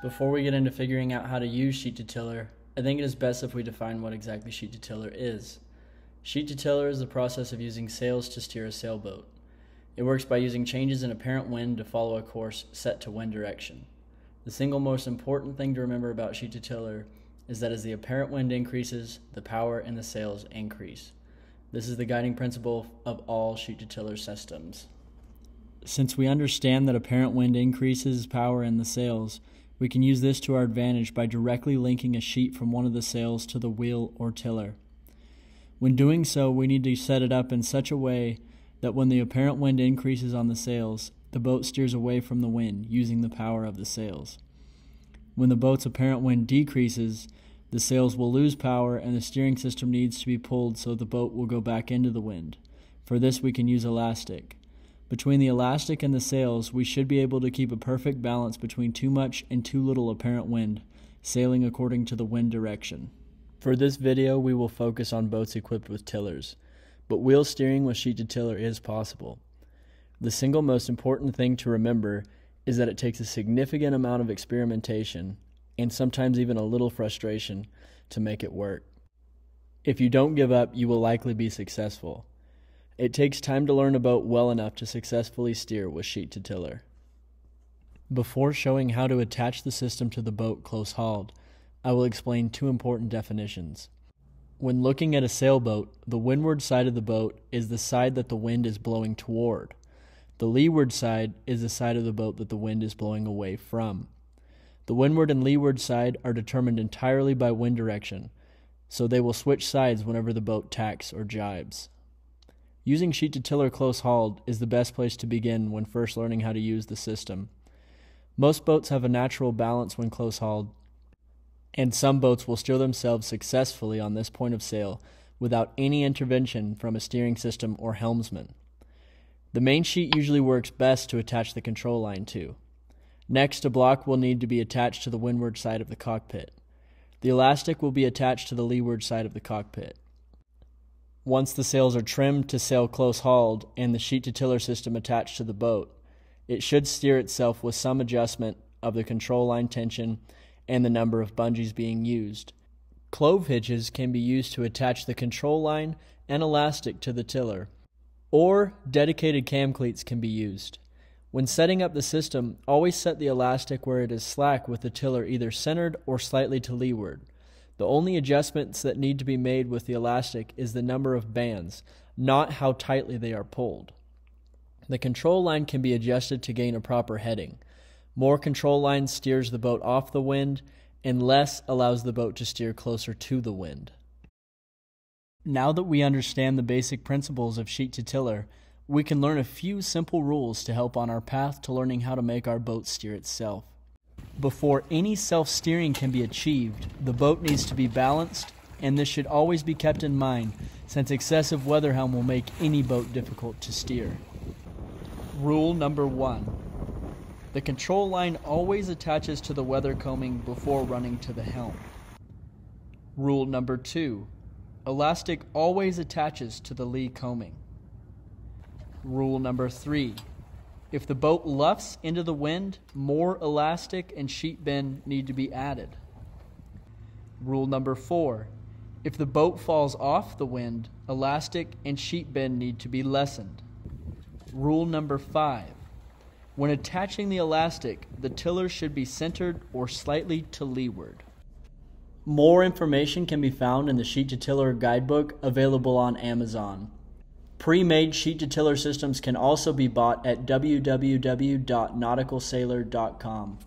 Before we get into figuring out how to use sheet to tiller, I think it is best if we define what exactly sheet to tiller is. Sheet to tiller is the process of using sails to steer a sailboat. It works by using changes in apparent wind to follow a course set to wind direction. The single most important thing to remember about sheet to tiller is that as the apparent wind increases, the power in the sails increase. This is the guiding principle of all sheet to tiller systems. Since we understand that apparent wind increases power in the sails, we can use this to our advantage by directly linking a sheet from one of the sails to the wheel or tiller. When doing so, we need to set it up in such a way that when the apparent wind increases on the sails, the boat steers away from the wind using the power of the sails. When the boat's apparent wind decreases, the sails will lose power and the steering system needs to be pulled so the boat will go back into the wind. For this, we can use elastic. Between the elastic and the sails, we should be able to keep a perfect balance between too much and too little apparent wind, sailing according to the wind direction. For this video, we will focus on boats equipped with tillers, but wheel steering with sheet to tiller is possible. The single most important thing to remember is that it takes a significant amount of experimentation and sometimes even a little frustration to make it work. If you don't give up, you will likely be successful. It takes time to learn a boat well enough to successfully steer with sheet to tiller. Before showing how to attach the system to the boat close hauled, I will explain two important definitions. When looking at a sailboat, the windward side of the boat is the side that the wind is blowing toward. The leeward side is the side of the boat that the wind is blowing away from. The windward and leeward side are determined entirely by wind direction, so they will switch sides whenever the boat tacks or jibes. Using sheet to tiller close hauled is the best place to begin when first learning how to use the system. Most boats have a natural balance when close hauled, and some boats will steer themselves successfully on this point of sail without any intervention from a steering system or helmsman. The main sheet usually works best to attach the control line to. Next, a block will need to be attached to the windward side of the cockpit. The elastic will be attached to the leeward side of the cockpit. Once the sails are trimmed to sail close hauled and the sheet to tiller system attached to the boat, it should steer itself with some adjustment of the control line tension and the number of bungees being used. Clove hitches can be used to attach the control line and elastic to the tiller, or dedicated cam cleats can be used. When setting up the system, always set the elastic where it is slack with the tiller either centered or slightly to leeward. The only adjustments that need to be made with the elastic is the number of bands, not how tightly they are pulled. The control line can be adjusted to gain a proper heading. More control line steers the boat off the wind, and less allows the boat to steer closer to the wind. Now that we understand the basic principles of sheet to tiller, we can learn a few simple rules to help on our path to learning how to make our boat steer itself. Before any self steering can be achieved, the boat needs to be balanced, and this should always be kept in mind since excessive weather helm will make any boat difficult to steer. Rule number one The control line always attaches to the weather coaming before running to the helm. Rule number two Elastic always attaches to the lee coaming. Rule number three if the boat luffs into the wind, more elastic and sheet bend need to be added. Rule number four if the boat falls off the wind, elastic and sheet bend need to be lessened. Rule number five when attaching the elastic, the tiller should be centered or slightly to leeward. More information can be found in the Sheet to Tiller guidebook available on Amazon. Pre-made sheet to tiller systems can also be bought at www.nauticalsailor.com.